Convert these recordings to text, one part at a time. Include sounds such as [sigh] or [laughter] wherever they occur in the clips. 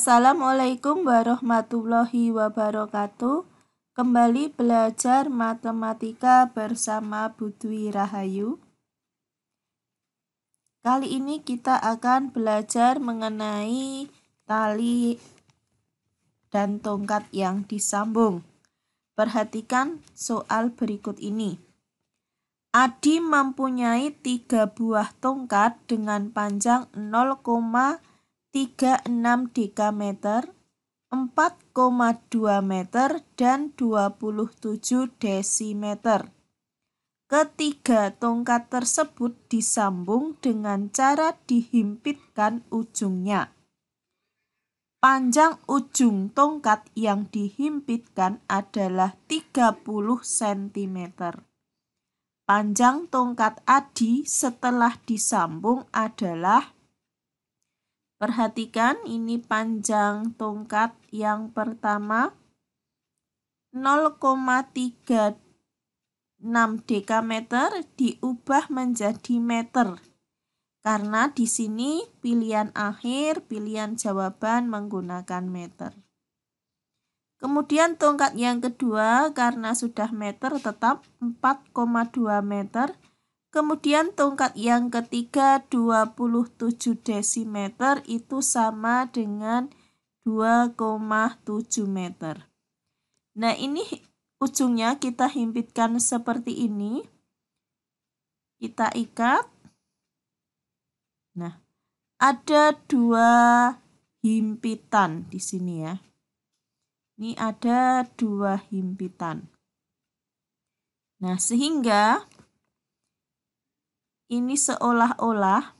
Assalamualaikum warahmatullahi wabarakatuh. Kembali belajar matematika bersama Budwi Rahayu. Kali ini kita akan belajar mengenai tali dan tongkat yang disambung. Perhatikan soal berikut ini. Adi mempunyai tiga buah tongkat dengan panjang 0,36 dekameter, 4,2 meter, dan 27 desimeter. Ketiga tongkat tersebut disambung dengan cara dihimpitkan ujungnya. Panjang ujung tongkat yang dihimpitkan adalah 30 cm. Panjang tongkat adi setelah disambung adalah Perhatikan ini panjang tongkat yang pertama 0,36 dekameter diubah menjadi meter. Karena di sini pilihan akhir, pilihan jawaban menggunakan meter. Kemudian tongkat yang kedua karena sudah meter tetap 4,2 meter Kemudian tongkat yang ketiga 27 desimeter itu sama dengan 2,7 meter. Nah ini ujungnya kita himpitkan seperti ini. Kita ikat. Nah ada dua himpitan di sini ya. Ini ada dua himpitan. Nah sehingga ini seolah-olah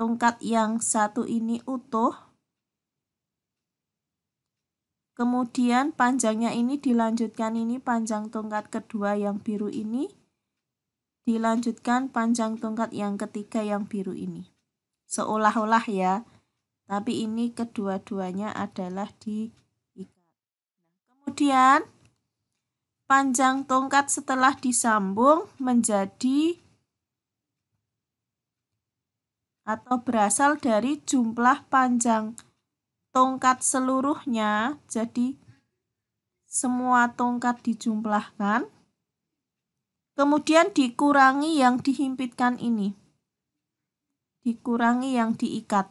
tongkat yang satu ini utuh. Kemudian panjangnya ini dilanjutkan ini panjang tongkat kedua yang biru ini. Dilanjutkan panjang tongkat yang ketiga yang biru ini. Seolah-olah ya. Tapi ini kedua-duanya adalah diikat. Kemudian panjang tongkat setelah disambung menjadi atau berasal dari jumlah panjang tongkat seluruhnya. Jadi semua tongkat dijumlahkan. Kemudian dikurangi yang dihimpitkan ini. Dikurangi yang diikat.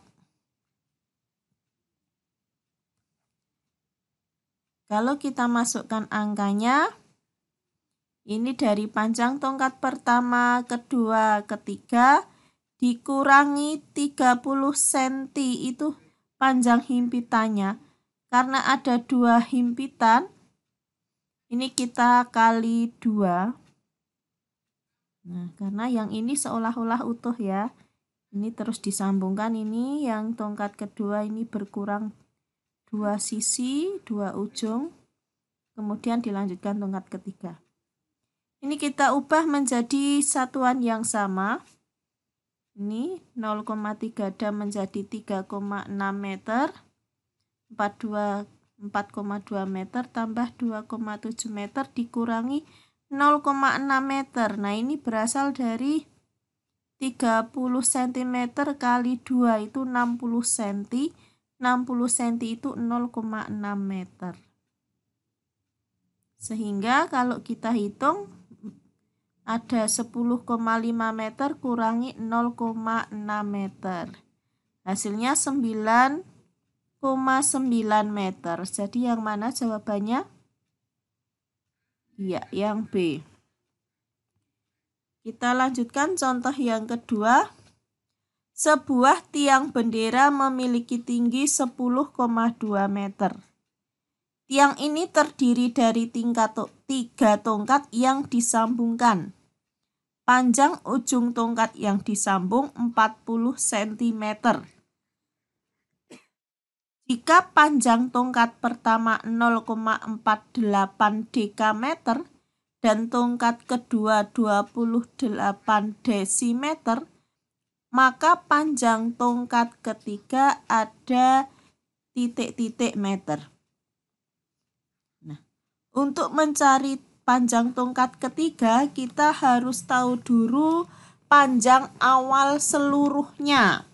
Kalau kita masukkan angkanya, ini dari panjang tongkat pertama, kedua, ketiga dikurangi 30 cm itu panjang himpitannya. Karena ada dua himpitan, ini kita kali dua. Nah, karena yang ini seolah-olah utuh ya. Ini terus disambungkan ini yang tongkat kedua ini berkurang dua sisi, dua ujung. Kemudian dilanjutkan tongkat ketiga. Ini kita ubah menjadi satuan yang sama. Ini 0,3 dam menjadi 3,6 meter. 42 4,2 meter tambah 2,7 meter dikurangi 0,6 meter. Nah, ini berasal dari 30 cm kali 2 itu 60 cm. 60 cm itu 0,6 meter. Sehingga kalau kita hitung ada 10,5 meter kurangi 0,6 meter. Hasilnya 9,9 meter. Jadi yang mana jawabannya? Iya, yang B. Kita lanjutkan contoh yang kedua. Sebuah tiang bendera memiliki tinggi 10,2 meter. Tiang ini terdiri dari tingkat tiga tongkat yang disambungkan. Panjang ujung tongkat yang disambung 40 cm. Jika panjang tongkat pertama 0,48 dekameter dan tongkat kedua 28 desimeter, maka panjang tongkat ketiga ada titik-titik meter. Untuk mencari panjang tongkat ketiga, kita harus tahu dulu panjang awal seluruhnya.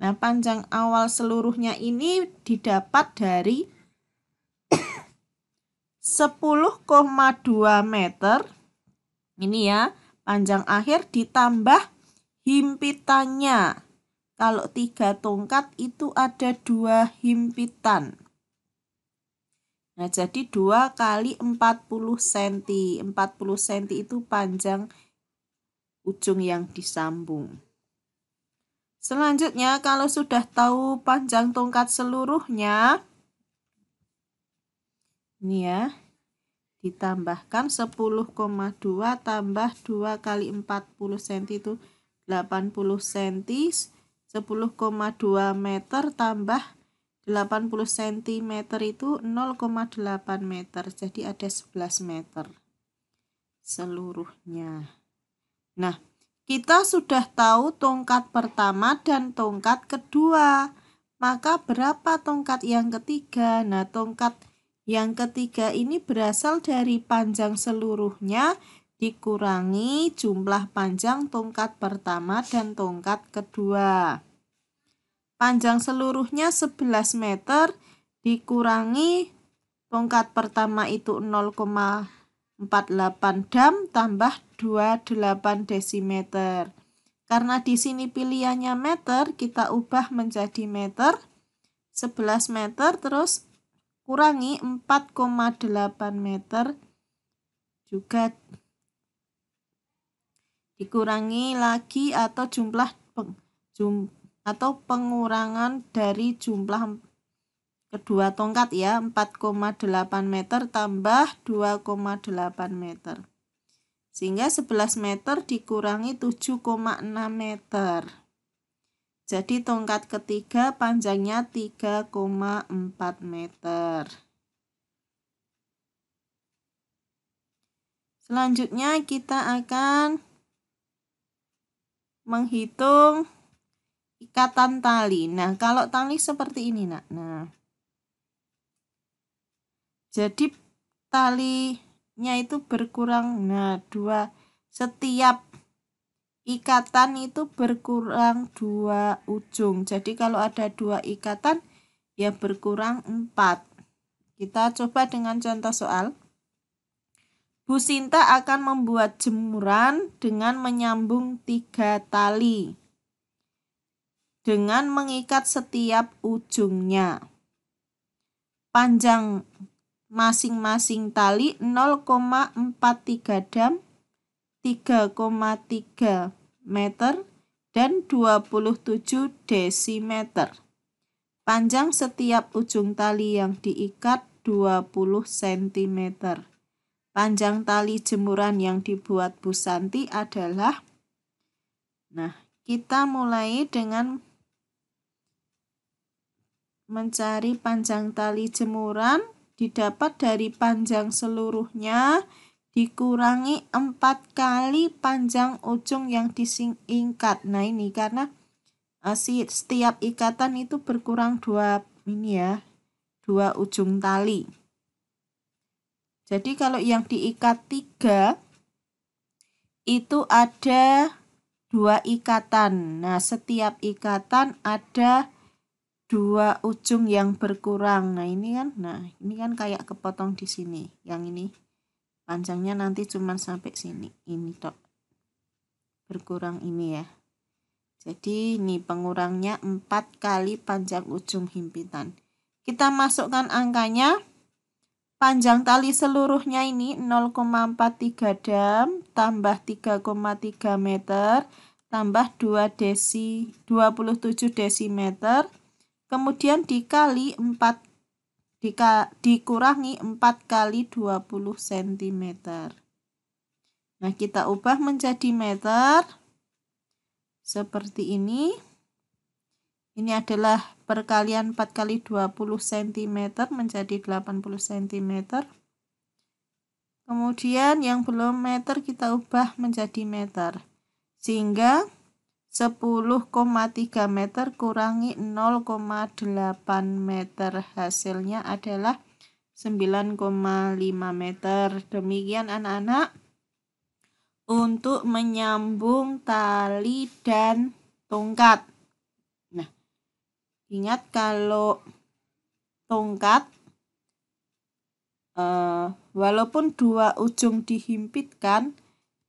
Nah, panjang awal seluruhnya ini didapat dari [coughs] 10,2 meter. Ini ya, panjang akhir ditambah himpitannya. Kalau tiga tongkat itu ada dua himpitan. Nah, jadi 2 kali 40 cm. 40 cm itu panjang ujung yang disambung. Selanjutnya, kalau sudah tahu panjang tongkat seluruhnya, ini ya, ditambahkan 10,2 tambah 2 kali 40 cm itu 80 cm, 10,2 meter tambah 80 cm itu 0,8 meter. Jadi ada 11 meter seluruhnya. Nah, kita sudah tahu tongkat pertama dan tongkat kedua. Maka berapa tongkat yang ketiga? Nah, tongkat yang ketiga ini berasal dari panjang seluruhnya dikurangi jumlah panjang tongkat pertama dan tongkat kedua. Panjang seluruhnya 11 meter dikurangi tongkat pertama itu 0,48 dam tambah 28 desimeter. Karena di sini pilihannya meter, kita ubah menjadi meter. 11 meter terus kurangi 4,8 meter juga dikurangi lagi atau jumlah jum, atau pengurangan dari jumlah kedua tongkat ya 4,8 meter tambah 2,8 meter. Sehingga 11 meter dikurangi 7,6 meter. Jadi tongkat ketiga panjangnya 3,4 meter. Selanjutnya kita akan menghitung ikatan tali. Nah, kalau tali seperti ini, nak. Nah, jadi talinya itu berkurang. Nah, dua setiap ikatan itu berkurang dua ujung. Jadi kalau ada dua ikatan, ya berkurang empat. Kita coba dengan contoh soal. Bu Sinta akan membuat jemuran dengan menyambung tiga tali dengan mengikat setiap ujungnya. Panjang masing-masing tali 0,43 dam, 3,3 meter, dan 27 desimeter. Panjang setiap ujung tali yang diikat 20 cm. Panjang tali jemuran yang dibuat Bu Santi adalah Nah, kita mulai dengan mencari panjang tali jemuran didapat dari panjang seluruhnya dikurangi empat kali panjang ujung yang disingkat. Nah ini karena uh, setiap ikatan itu berkurang dua ini ya dua ujung tali. Jadi kalau yang diikat tiga itu ada dua ikatan. Nah setiap ikatan ada dua ujung yang berkurang. Nah, ini kan nah, ini kan kayak kepotong di sini. Yang ini panjangnya nanti cuma sampai sini. Ini tok. Berkurang ini ya. Jadi ini pengurangnya 4 kali panjang ujung himpitan. Kita masukkan angkanya. Panjang tali seluruhnya ini 0,43 dam tambah 3,3 meter tambah 2 desi 27 desimeter kemudian dikali 4 dika, dikurangi 4 kali 20 cm. Nah, kita ubah menjadi meter seperti ini. Ini adalah perkalian 4 kali 20 cm menjadi 80 cm. Kemudian yang belum meter kita ubah menjadi meter. Sehingga 10,3 meter kurangi 0,8 meter. Hasilnya adalah 9,5 meter. Demikian anak-anak. Untuk menyambung tali dan tongkat. Nah Ingat kalau tongkat uh, walaupun dua ujung dihimpitkan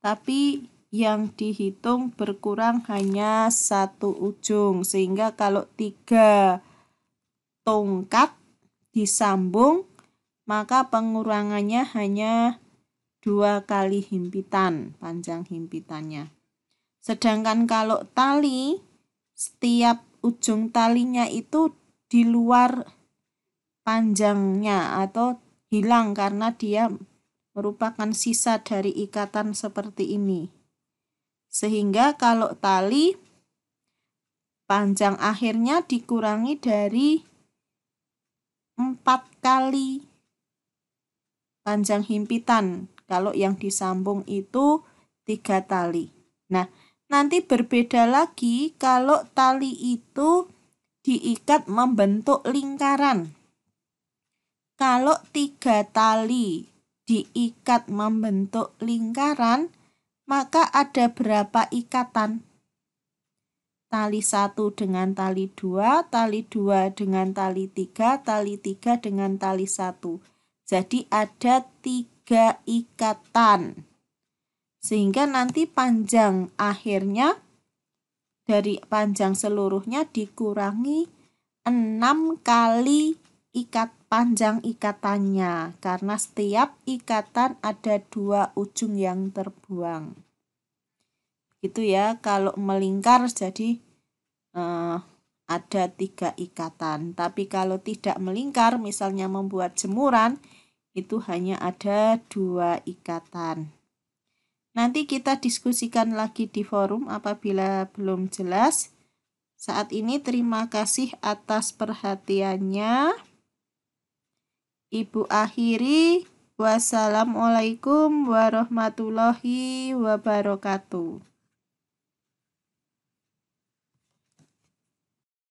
tapi yang dihitung berkurang hanya satu ujung sehingga kalau tiga tongkat disambung maka pengurangannya hanya dua kali himpitan panjang himpitannya sedangkan kalau tali setiap ujung talinya itu di luar panjangnya atau hilang karena dia merupakan sisa dari ikatan seperti ini. Sehingga kalau tali panjang akhirnya dikurangi dari empat kali panjang himpitan. Kalau yang disambung itu tiga tali. Nah, nanti berbeda lagi kalau tali itu diikat membentuk lingkaran. Kalau tiga tali diikat membentuk lingkaran, maka ada berapa ikatan? Tali satu dengan tali dua, tali dua dengan tali tiga, tali tiga dengan tali satu. Jadi ada tiga ikatan. Sehingga nanti panjang akhirnya dari panjang seluruhnya dikurangi enam kali ikat panjang ikatannya karena setiap ikatan ada dua ujung yang terbuang. Itu ya kalau melingkar jadi uh, ada tiga ikatan. Tapi kalau tidak melingkar misalnya membuat jemuran itu hanya ada dua ikatan. Nanti kita diskusikan lagi di forum apabila belum jelas. Saat ini terima kasih atas perhatiannya Ibu akhiri wassalamualaikum warahmatullahi wabarakatuh.